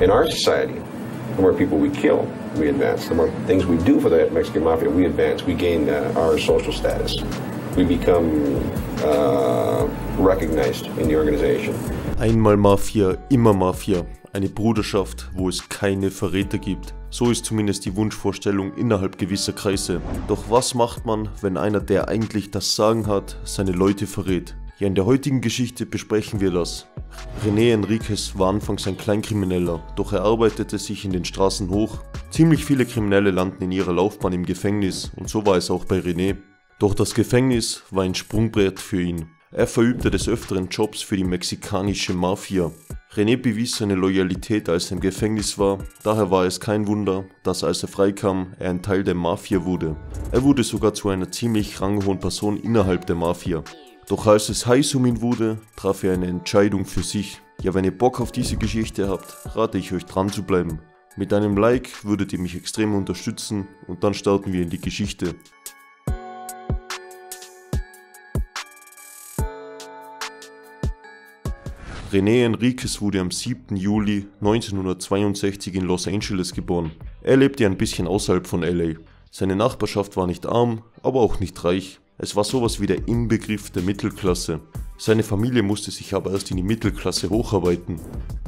In our society, the more people we kill, we advance. The more things we do for the Mexican mafia, we advance. We gain uh, our social status. We become uh, recognized in the organization. Einmal Mafia, immer Mafia. Eine Bruderschaft, wo es keine Verräter gibt. So ist zumindest die Wunschvorstellung innerhalb gewisser Kreise. Doch was macht man, wenn einer, der eigentlich das Sagen hat, seine Leute verrät? Ja, in der heutigen Geschichte besprechen wir das. René Enriquez war anfangs ein Kleinkrimineller, doch er arbeitete sich in den Straßen hoch. Ziemlich viele Kriminelle landen in ihrer Laufbahn im Gefängnis und so war es auch bei René. Doch das Gefängnis war ein Sprungbrett für ihn. Er verübte des Öfteren Jobs für die mexikanische Mafia. René bewies seine Loyalität, als er im Gefängnis war, daher war es kein Wunder, dass als er freikam, er ein Teil der Mafia wurde. Er wurde sogar zu einer ziemlich ranghohen Person innerhalb der Mafia. Doch als es heiß um ihn wurde, traf er eine Entscheidung für sich. Ja, wenn ihr Bock auf diese Geschichte habt, rate ich euch dran zu bleiben. Mit einem Like würdet ihr mich extrem unterstützen und dann starten wir in die Geschichte. René Enriquez wurde am 7. Juli 1962 in Los Angeles geboren. Er lebte ein bisschen außerhalb von LA. Seine Nachbarschaft war nicht arm, aber auch nicht reich. Es war sowas wie der Inbegriff der Mittelklasse. Seine Familie musste sich aber erst in die Mittelklasse hocharbeiten.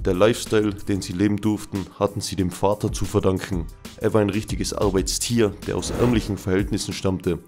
Der Lifestyle, den sie leben durften, hatten sie dem Vater zu verdanken. Er war ein richtiges Arbeitstier, der aus ärmlichen Verhältnissen stammte.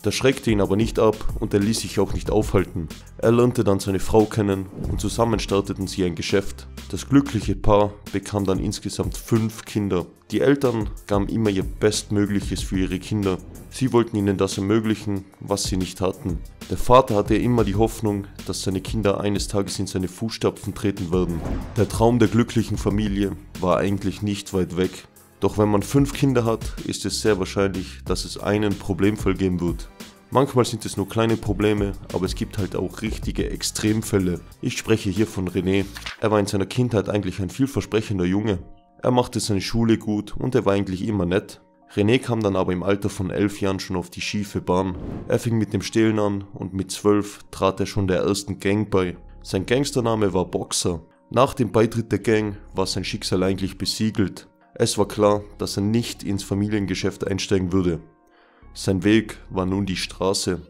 Das schreckte ihn aber nicht ab und er ließ sich auch nicht aufhalten. Er lernte dann seine Frau kennen und zusammen starteten sie ein Geschäft. Das glückliche Paar bekam dann insgesamt fünf Kinder. Die Eltern gaben immer ihr Bestmögliches für ihre Kinder. Sie wollten ihnen das ermöglichen, was sie nicht hatten. Der Vater hatte immer die Hoffnung, dass seine Kinder eines Tages in seine Fußstapfen treten würden. Der Traum der glücklichen Familie war eigentlich nicht weit weg. Doch wenn man fünf Kinder hat, ist es sehr wahrscheinlich, dass es einen Problemfall geben wird. Manchmal sind es nur kleine Probleme, aber es gibt halt auch richtige Extremfälle. Ich spreche hier von René. Er war in seiner Kindheit eigentlich ein vielversprechender Junge. Er machte seine Schule gut und er war eigentlich immer nett. René kam dann aber im Alter von elf Jahren schon auf die schiefe Bahn. Er fing mit dem Stehlen an und mit zwölf trat er schon der ersten Gang bei. Sein Gangstername war Boxer. Nach dem Beitritt der Gang war sein Schicksal eigentlich besiegelt. Es war klar, dass er nicht ins Familiengeschäft einsteigen würde. Sein Weg war nun die Straße.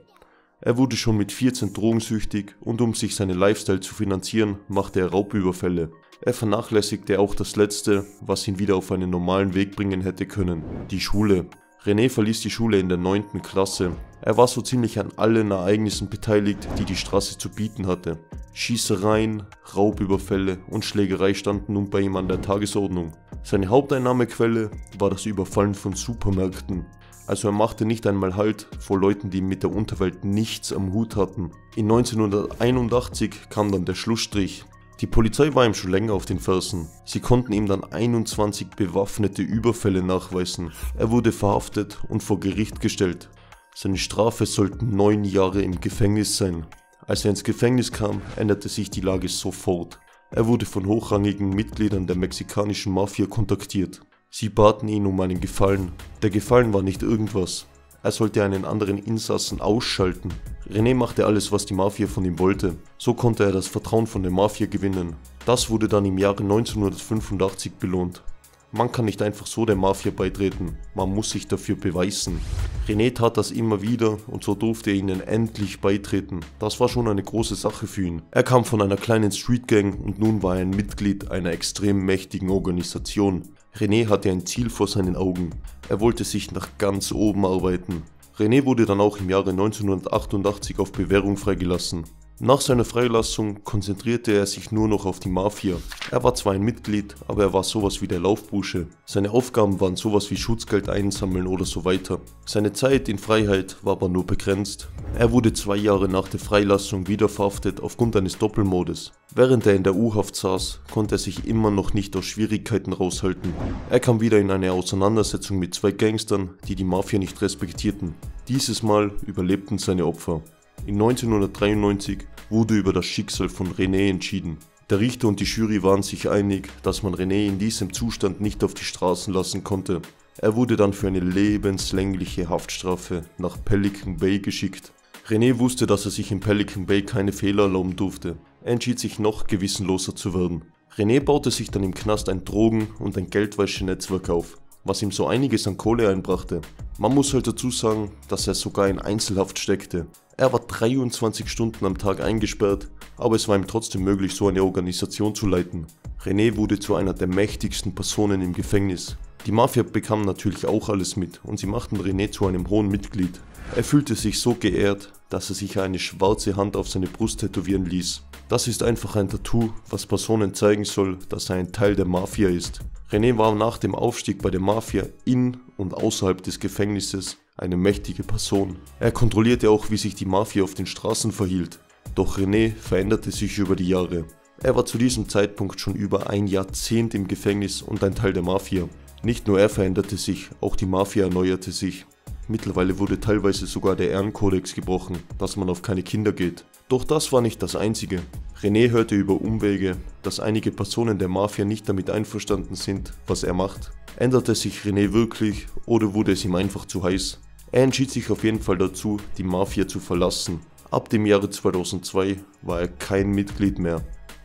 Er wurde schon mit 14 drogensüchtig und um sich seinen Lifestyle zu finanzieren, machte er Raubüberfälle. Er vernachlässigte auch das Letzte, was ihn wieder auf einen normalen Weg bringen hätte können, die Schule. René verließ die Schule in der 9. Klasse. Er war so ziemlich an allen Ereignissen beteiligt, die die Straße zu bieten hatte. Schießereien, Raubüberfälle und Schlägerei standen nun bei ihm an der Tagesordnung. Seine Haupteinnahmequelle war das Überfallen von Supermärkten. Also er machte nicht einmal Halt vor Leuten, die mit der Unterwelt nichts am Hut hatten. In 1981 kam dann der Schlussstrich. Die Polizei war ihm schon länger auf den Fersen. Sie konnten ihm dann 21 bewaffnete Überfälle nachweisen. Er wurde verhaftet und vor Gericht gestellt. Seine Strafe sollten neun Jahre im Gefängnis sein. Als er ins Gefängnis kam, änderte sich die Lage sofort. Er wurde von hochrangigen Mitgliedern der mexikanischen Mafia kontaktiert. Sie baten ihn um einen Gefallen. Der Gefallen war nicht irgendwas. Er sollte einen anderen Insassen ausschalten. René machte alles, was die Mafia von ihm wollte. So konnte er das Vertrauen von der Mafia gewinnen. Das wurde dann im Jahre 1985 belohnt. Man kann nicht einfach so der Mafia beitreten, man muss sich dafür beweisen. René tat das immer wieder und so durfte er ihnen endlich beitreten. Das war schon eine große Sache für ihn. Er kam von einer kleinen Streetgang und nun war er ein Mitglied einer extrem mächtigen Organisation. René hatte ein Ziel vor seinen Augen. Er wollte sich nach ganz oben arbeiten. René wurde dann auch im Jahre 1988 auf Bewährung freigelassen. Nach seiner Freilassung konzentrierte er sich nur noch auf die Mafia. Er war zwar ein Mitglied, aber er war sowas wie der Laufbursche. Seine Aufgaben waren sowas wie Schutzgeld einsammeln oder so weiter. Seine Zeit in Freiheit war aber nur begrenzt. Er wurde zwei Jahre nach der Freilassung wieder verhaftet aufgrund eines Doppelmodes. Während er in der U-Haft saß, konnte er sich immer noch nicht aus Schwierigkeiten raushalten. Er kam wieder in eine Auseinandersetzung mit zwei Gangstern, die die Mafia nicht respektierten. Dieses Mal überlebten seine Opfer. In 1993 wurde über das Schicksal von René entschieden. Der Richter und die Jury waren sich einig, dass man René in diesem Zustand nicht auf die Straßen lassen konnte. Er wurde dann für eine lebenslängliche Haftstrafe nach Pelican Bay geschickt. René wusste, dass er sich in Pelican Bay keine Fehler erlauben durfte. Er entschied sich noch gewissenloser zu werden. René baute sich dann im Knast ein Drogen- und ein Geldwäschenetzwerk auf, was ihm so einiges an Kohle einbrachte. Man muss halt dazu sagen, dass er sogar in Einzelhaft steckte. Er war 23 Stunden am Tag eingesperrt, aber es war ihm trotzdem möglich, so eine Organisation zu leiten. René wurde zu einer der mächtigsten Personen im Gefängnis. Die Mafia bekam natürlich auch alles mit und sie machten René zu einem hohen Mitglied. Er fühlte sich so geehrt, dass er sich eine schwarze Hand auf seine Brust tätowieren ließ. Das ist einfach ein Tattoo, was Personen zeigen soll, dass er ein Teil der Mafia ist. René war nach dem Aufstieg bei der Mafia in und außerhalb des Gefängnisses eine mächtige Person. Er kontrollierte auch, wie sich die Mafia auf den Straßen verhielt. Doch René veränderte sich über die Jahre. Er war zu diesem Zeitpunkt schon über ein Jahrzehnt im Gefängnis und ein Teil der Mafia. Nicht nur er veränderte sich, auch die Mafia erneuerte sich. Mittlerweile wurde teilweise sogar der Ehrenkodex gebrochen, dass man auf keine Kinder geht. Doch das war nicht das Einzige. René hörte über Umwege, dass einige Personen der Mafia nicht damit einverstanden sind, was er macht. Änderte sich René wirklich oder wurde es ihm einfach zu heiß? Er entschied sich auf jeden Fall dazu, die Mafia zu verlassen. Ab dem Jahre 2002 war er kein Mitglied mehr.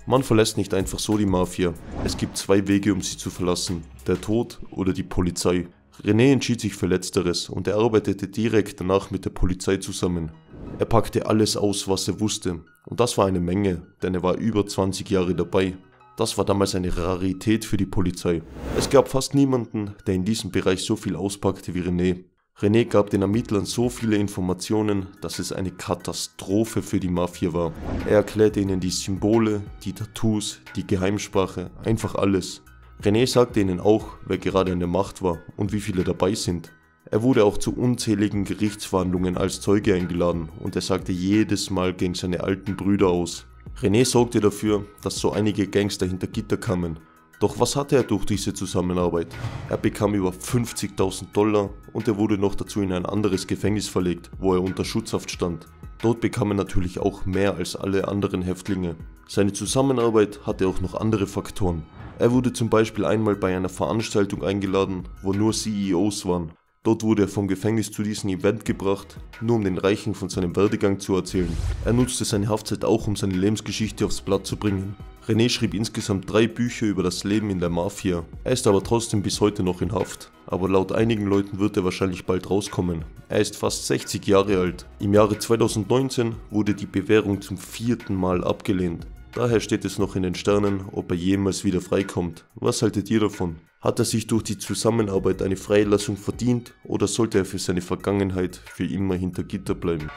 Man verlässt nicht einfach so die Mafia. Es gibt zwei Wege, um sie zu verlassen. Der Tod oder die Polizei. René entschied sich für letzteres und er arbeitete direkt danach mit der Polizei zusammen. Er packte alles aus, was er wusste. Und das war eine Menge, denn er war über 20 Jahre dabei. Das war damals eine Rarität für die Polizei. Es gab fast niemanden, der in diesem Bereich so viel auspackte wie René. René gab den Ermittlern so viele Informationen, dass es eine Katastrophe für die Mafia war. Er erklärte ihnen die Symbole, die Tattoos, die Geheimsprache, einfach alles. René sagte ihnen auch, wer gerade an der Macht war und wie viele dabei sind. Er wurde auch zu unzähligen Gerichtsverhandlungen als Zeuge eingeladen und er sagte jedes Mal gegen seine alten Brüder aus. René sorgte dafür, dass so einige Gangster hinter Gitter kamen doch was hatte er durch diese Zusammenarbeit? Er bekam über 50.000 Dollar und er wurde noch dazu in ein anderes Gefängnis verlegt, wo er unter Schutzhaft stand. Dort bekam er natürlich auch mehr als alle anderen Häftlinge. Seine Zusammenarbeit hatte auch noch andere Faktoren. Er wurde zum Beispiel einmal bei einer Veranstaltung eingeladen, wo nur CEOs waren. Dort wurde er vom Gefängnis zu diesem Event gebracht, nur um den Reichen von seinem Werdegang zu erzählen. Er nutzte seine Haftzeit auch, um seine Lebensgeschichte aufs Blatt zu bringen. René schrieb insgesamt drei Bücher über das Leben in der Mafia. Er ist aber trotzdem bis heute noch in Haft. Aber laut einigen Leuten wird er wahrscheinlich bald rauskommen. Er ist fast 60 Jahre alt. Im Jahre 2019 wurde die Bewährung zum vierten Mal abgelehnt. Daher steht es noch in den Sternen, ob er jemals wieder freikommt. Was haltet ihr davon? Hat er sich durch die Zusammenarbeit eine Freilassung verdient oder sollte er für seine Vergangenheit für immer hinter Gitter bleiben?